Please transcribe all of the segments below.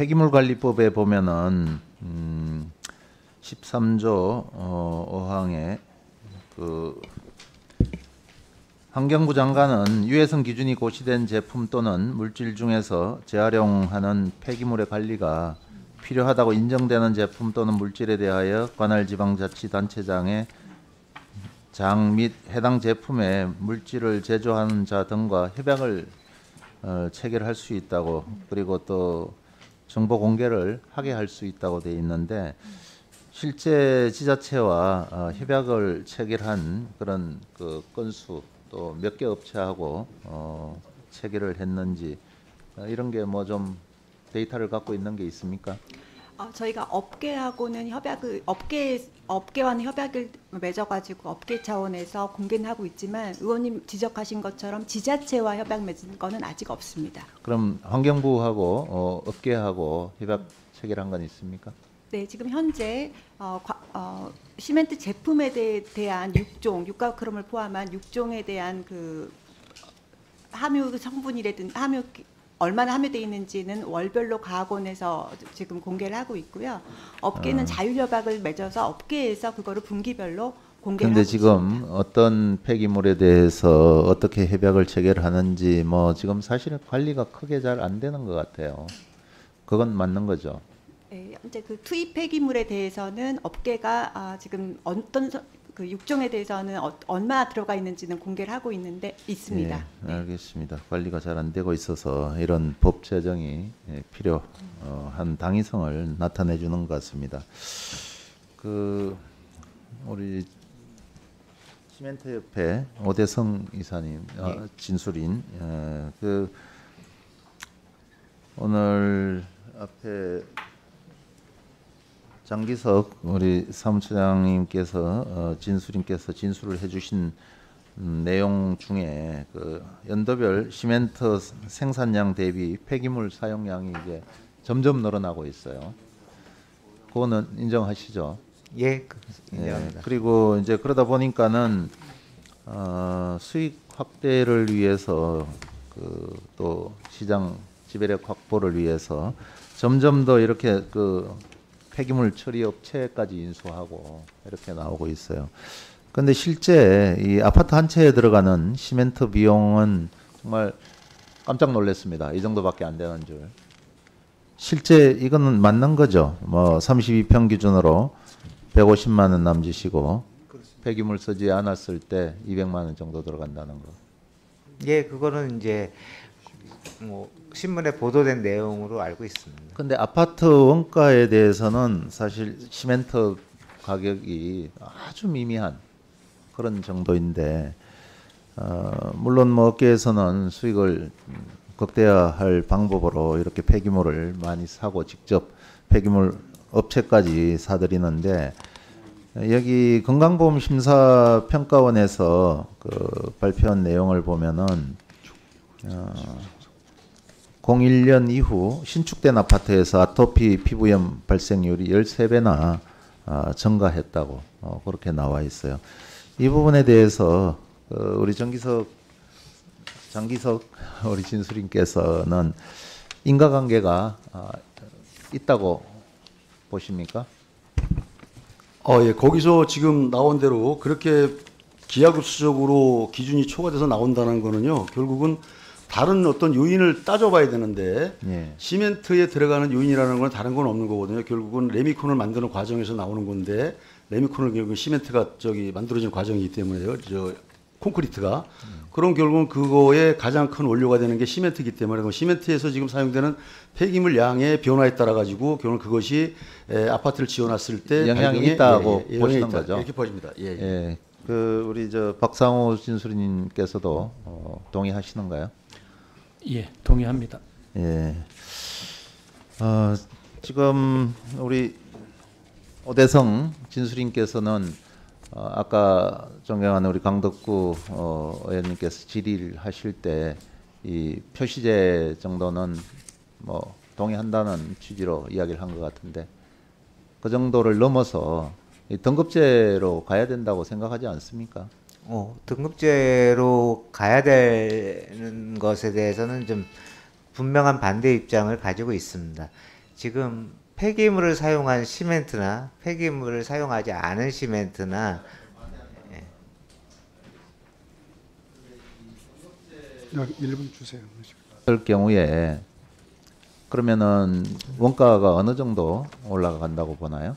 폐기물 관리법에 보면은 음, 13조 어, 5항에 그 환경부 장관은 유해성 기준이 고시된 제품 또는 물질 중에서 재활용하는 폐기물의 관리가 필요하다고 인정되는 제품 또는 물질에 대하여 관할 지방자치단체장의 장 및 해당 제품의 물질을 제조하는 자 등과 협약을 어, 체결할 수 있다고 그리고 또 정보 공개를 하게 할 수 있다고 돼 있는데 실제 지자체와 어, 협약을 체결한 그런 그 건수 또 몇 개 업체하고 어, 체결을 했는지 어, 이런 게 뭐 좀 데이터를 갖고 있는 게 있습니까? 어, 저희가 업계하고는 협약을 업계 업계와는 협약을 맺어가지고 업계 차원에서 공개는 하고 있지만 의원님 지적하신 것처럼 지자체와 협약 맺은 거는 아직 없습니다. 그럼 환경부하고 어, 업계하고 협약 체결한 건 있습니까? 네, 지금 현재 어, 과- 어, 시멘트 제품에 대, 대한 6종, 육가크롬을 포함한 6종에 대한 그 함유 성분이라든 함유 얼마나 함유돼 있는지는 월별로 과학원에서 지금 공개를 하고 있고요. 업계는 아. 자율협약을 맺어서 업계에서 그거를 분기별로 공개를 근데 지금 있습니다. 어떤 폐기물에 대해서 어떻게 협약을 체결하는지 뭐 지금 사실은 관리가 크게 잘 안 되는 것 같아요. 그건 맞는 거죠. 네, 현재 그 투입 폐기물에 대해서는 업계가 아, 지금 어떤 서- 그 6종에 대해서는 어, 얼마 들어가 있는지는 공개를 하고 있는데 있습니다. 예, 네. 알겠습니다. 관리가 잘 안 되고 있어서 이런 법 제정이 예, 필요한 당위성을 나타내 주는 것 같습니다. 그 우리 시멘트 협회 오대성 이사님, 아, 진술인 예, 그 오늘 앞에 장기석 우리 사무처장님께서 어, 진술인께서 진술을 해주신 음, 내용 중에 그 연도별 시멘트 생산량 대비 폐기물 사용량이 이제 점점 늘어나고 있어요. 그거는 인정하시죠? 예, 그- 예, 인정합니다. 그리고 이제 그러다 보니까는 어, 수익 확대를 위해서 그 또 시장 지배력 확보를 위해서 점점 더 이렇게 그 폐기물 처리 업체까지 인수하고 이렇게 나오고 있어요. 근데 실제 이 아파트 한 채에 들어가는 시멘트 비용은 정말 깜짝 놀랐습니다. 이 정도밖에 안 되는 줄. 실제 이거는 맞는 거죠. 뭐 32평 기준으로 150만 원 남짓이고 폐기물 쓰지 않았을 때 200만 원 정도 들어간다는 거. 예, 그거는 이제 뭐 신문에 보도된 내용으로 알고 있습니다. 근데 아파트 원가에 대해서는 사실 시멘트 가격이 아주 미미한 그런 정도인데 어, 물론 뭐 업계에서는 수익을 음, 극대화할 방법으로 이렇게 폐기물을 많이 사고 직접 폐기물 업체까지 사들이는데 여기 건강보험심사평가원에서 그 발표한 내용을 보면은 어, 01년 이후 신축된 아파트에서 아토피 피부염 발생률이 13배나 아, 증가했다고 어, 그렇게 나와 있어요. 이 부분에 대해서 어, 우리 정기석 장기석 우리 진수님께서는 인과관계가 아, 있다고 보십니까? 어, 예. 거기서 지금 나온 대로 그렇게 기하급수적으로 기준이 초과돼서 나온다는 거는요. 결국은 다른 어떤 요인을 따져봐야 되는데 예. 시멘트에 들어가는 요인이라는 건 다른 건 없는 거거든요. 결국은 레미콘을 만드는 과정에서 나오는 건데 레미콘을 결국 시멘트가 저기 만들어지는 과정이기 때문에요. 저 콘크리트가 그럼 결국은 그거에 가장 큰 원료가 되는 게 시멘트이기 때문에 그 시멘트에서 지금 사용되는 폐기물 양의 변화에 따라 가지고 결국 그것이 에, 아파트를 지어놨을 때 영향이 있다고 예, 예, 보시는 있다. 거죠? 이렇게 보입니다. 예, 예. 예. 그 우리 저 박상호 진수님께서도 어, 동의하시는가요? 예, 동의합니다. 예. 어, 지금 우리 오대성 진수님께서는 어, 아까 존경하는 우리 강덕구 어, 의원님께서 질의를 하실 때 이 표시제 정도는 뭐 동의한다는 취지로 이야기를 한 것 같은데 그 정도를 넘어서 이 등급제로 가야 된다고 생각하지 않습니까? 어, 등급제로 가야 되는 것에 대해서는 좀 분명한 반대 입장을 가지고 있습니다. 지금 폐기물을 사용한 시멘트나 폐기물을 사용하지 않은 시멘트나 여기 1분 주세요. 그럴 경우에 그러면은 원가가 어느 정도 올라간다고 보나요?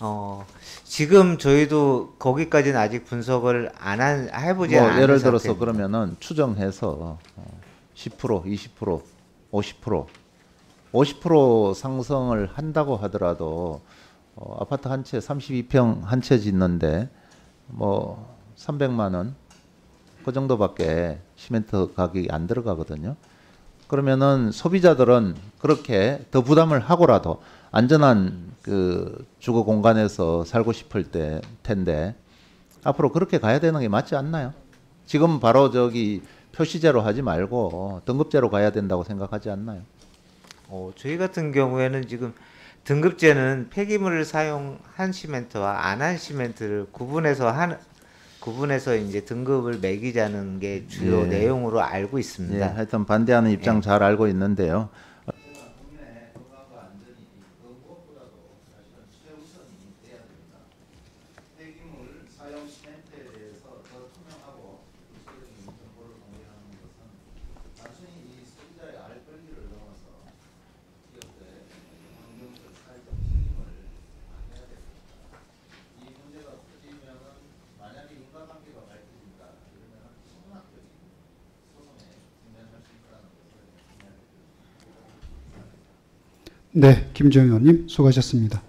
어, 지금 저희도 거기까지는 아직 분석을 안 한, 해보지 뭐 않은 예를 들어서 상태입니다. 그러면은 추정해서 어, 10%, 20%, 50%, 50% 상승을 한다고 하더라도 어, 아파트 한 채 32평 한 채 짓는데 뭐 300만 원 그 정도밖에 시멘트 가격이 안 들어가거든요. 그러면은 소비자들은 그렇게 더 부담을 하고라도 안전한 그 주거 공간에서 살고 싶을 때 텐데 앞으로 그렇게 가야 되는 게 맞지 않나요? 지금 바로 저기 표시제로 하지 말고 등급제로 가야 된다고 생각하지 않나요? 어, 저희 같은 경우에는 지금 등급제는 폐기물을 사용한 시멘트와 안 한 시멘트를 구분해서 한 구분해서 이제 등급을 매기자는 게 주요 예. 내용으로 알고 예, 있습니다. 하여튼 반대하는 입장 예. 잘 알고 있는데요. 네, 김정희 의원님 수고하셨습니다.